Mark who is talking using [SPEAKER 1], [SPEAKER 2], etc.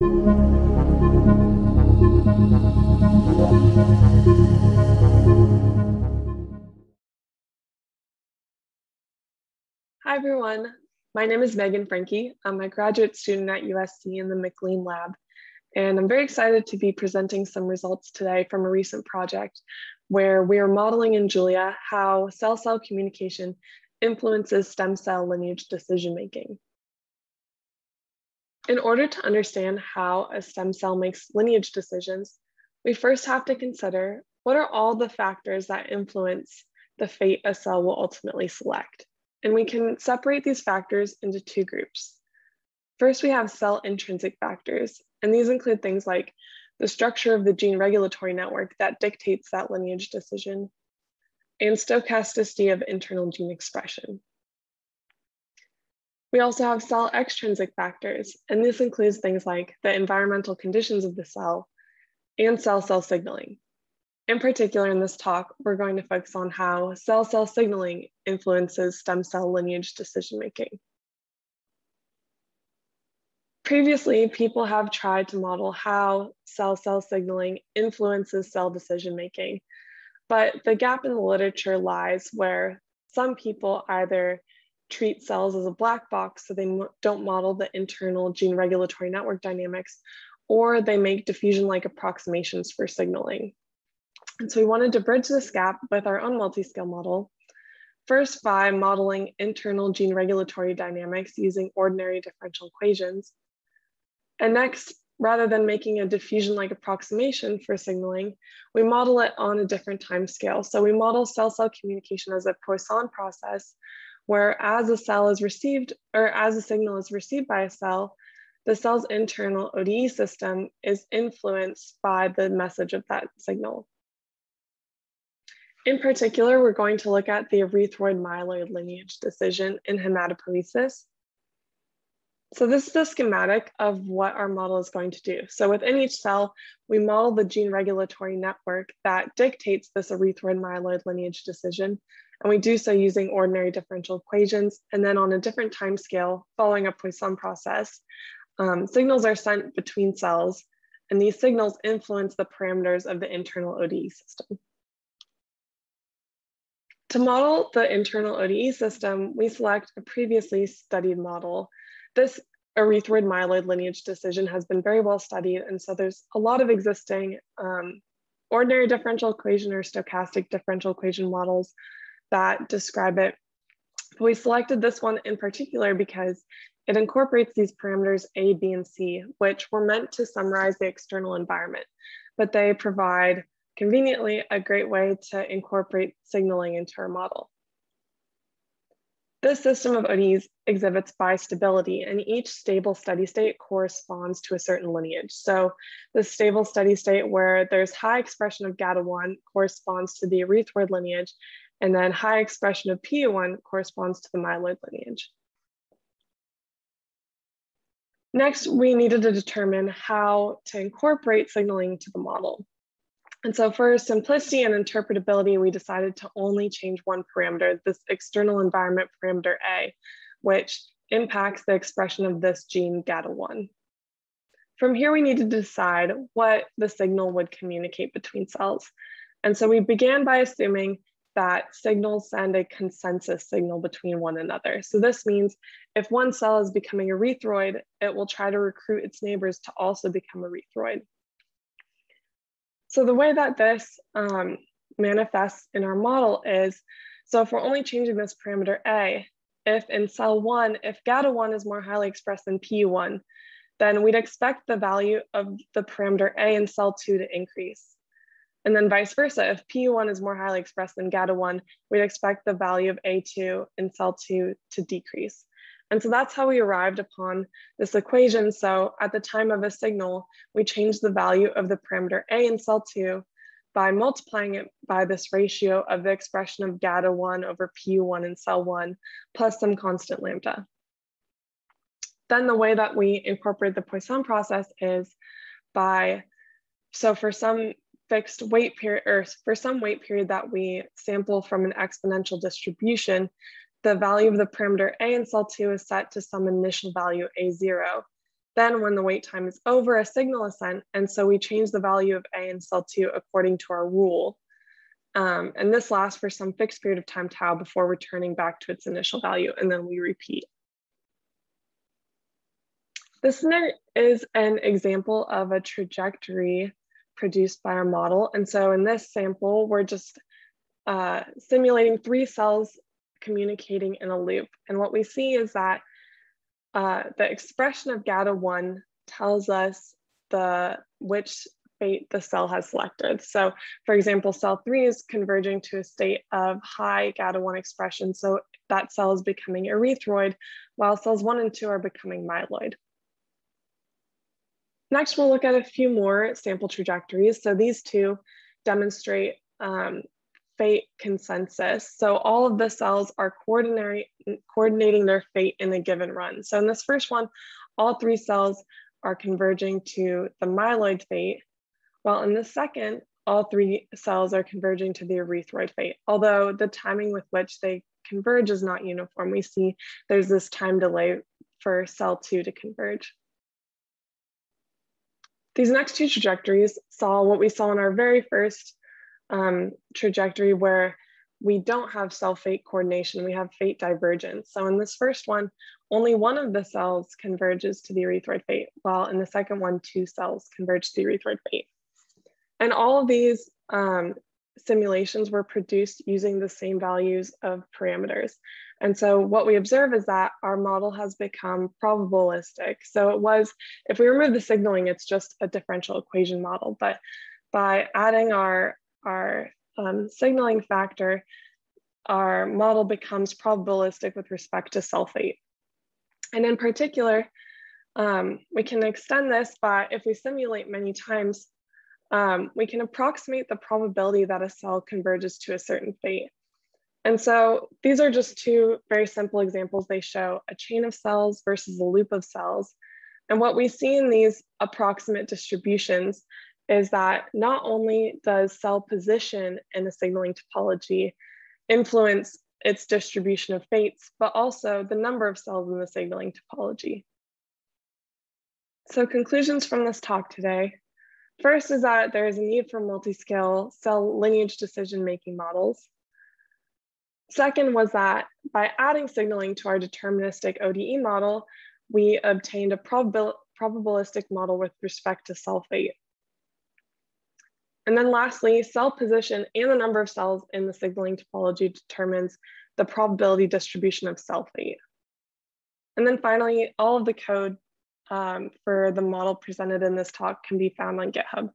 [SPEAKER 1] Hi, everyone. My name is Megan Franke. I'm a graduate student at USC in the MacLean Lab, and I'm very excited to be presenting some results today from a recent project where we are modeling in Julia how cell-cell communication influences stem cell lineage decision-making. In order to understand how a stem cell makes lineage decisions, we first have to consider what are all the factors that influence the fate a cell will ultimately select. And we can separate these factors into two groups. First, we have cell intrinsic factors, and these include things like the structure of the gene regulatory network that dictates that lineage decision, and stochasticity of internal gene expression. We also have cell extrinsic factors, and this includes things like the environmental conditions of the cell and cell-cell signaling. In particular, in this talk, we're going to focus on how cell-cell signaling influences stem cell lineage decision-making. Previously, people have tried to model how cell-cell signaling influences cell decision-making, but the gap in the literature lies where some people either treat cells as a black box so they don't model the internal gene regulatory network dynamics, or they make diffusion-like approximations for signaling. And so we wanted to bridge this gap with our own multi-scale model, first by modeling internal gene regulatory dynamics using ordinary differential equations. And next, rather than making a diffusion-like approximation for signaling, we model it on a different time scale. So we model cell-cell communication as a Poisson process, where as a cell is received, or as a signal is received by a cell, the cell's internal ODE system is influenced by the message of that signal. In particular, we're going to look at the erythroid myeloid lineage decision in hematopoiesis. So this is the schematic of what our model is going to do. So within each cell, we model the gene regulatory network that dictates this erythroid myeloid lineage decision. And we do so using ordinary differential equations. And then on a different time scale, following a Poisson process, um, signals are sent between cells. And these signals influence the parameters of the internal ODE system. To model the internal ODE system, we select a previously studied model. This erythroid myeloid lineage decision has been very well studied, and so there's a lot of existing um, ordinary differential equation or stochastic differential equation models that describe it. We selected this one in particular because it incorporates these parameters A, B, and C, which were meant to summarize the external environment, but they provide conveniently a great way to incorporate signaling into our model. This system of ODEs exhibits bistability and each stable steady state corresponds to a certain lineage. So the stable steady state where there's high expression of GATA1 corresponds to the erythroid lineage and then high expression of PU1 corresponds to the myeloid lineage. Next, we needed to determine how to incorporate signaling to the model. And so for simplicity and interpretability, we decided to only change one parameter, this external environment parameter A, which impacts the expression of this gene GATA1. From here, we needed to decide what the signal would communicate between cells. And so we began by assuming that signals send a consensus signal between one another. So this means if one cell is becoming erythroid, it will try to recruit its neighbors to also become erythroid. So the way that this um, manifests in our model is, so if we're only changing this parameter A, if in cell one, if GATA1 is more highly expressed than PU1, then we'd expect the value of the parameter A in cell two to increase. And then vice versa, if PU1 is more highly expressed than GATA1, we'd expect the value of A2 in cell two to decrease. And so that's how we arrived upon this equation. So at the time of a signal, we change the value of the parameter A in cell two by multiplying it by this ratio of the expression of GATA1 over PU1 in cell one, plus some constant lambda. Then the way that we incorporate the Poisson process is by, so for some fixed wait period, or for some wait period that we sample from an exponential distribution, the value of the parameter a in cell 2 is set to some initial value a0 Then when the wait time is over, a signal is sent. And so we change the value of A in cell two according to our rule. Um, and this lasts for some fixed period of time tau before returning back to its initial value, and then we repeat. This is an example of a trajectory produced by our model. And so in this sample, we're just uh, simulating three cells communicating in a loop. And what we see is that uh, the expression of GATA1 tells us the which fate the cell has selected. So for example, cell three is converging to a state of high GATA1 expression. So that cell is becoming erythroid, while cells one and two are becoming myeloid. Next, we'll look at a few more sample trajectories. So these two demonstrate um, fate consensus. So all of the cells are coordinating their fate in a given run. So in this first one, all three cells are converging to the myeloid fate, while in the second, all three cells are converging to the erythroid fate, although the timing with which they converge is not uniform. We see there's this time delay for cell two to converge. These next two trajectories saw what we saw in our very first um, trajectory where we don't have cell fate coordination, we have fate divergence. So in this first one, only one of the cells converges to the erythroid fate, while in the second one, two cells converge to the erythroid fate. And all of these um, simulations were produced using the same values of parameters. And so what we observe is that our model has become probabilistic. So it was, if we remove the signaling, it's just a differential equation model. But by adding our, our um, signaling factor, our model becomes probabilistic with respect to cell fate. And in particular, um, we can extend this by, if we simulate many times, um, we can approximate the probability that a cell converges to a certain fate. And so these are just two very simple examples. They show a chain of cells versus a loop of cells. And what we see in these approximate distributions is that not only does cell position in the signaling topology influence its distribution of fates, but also the number of cells in the signaling topology. So conclusions from this talk today. First is that there is a need for multi-scale cell lineage decision-making models. Second was that by adding signaling to our deterministic ODE model, we obtained a probabil probabilistic model with respect to cell fate. And then lastly, cell position and the number of cells in the signaling topology determines the probability distribution of cell fate. And then finally, all of the code um, for the model presented in this talk can be found on GitHub.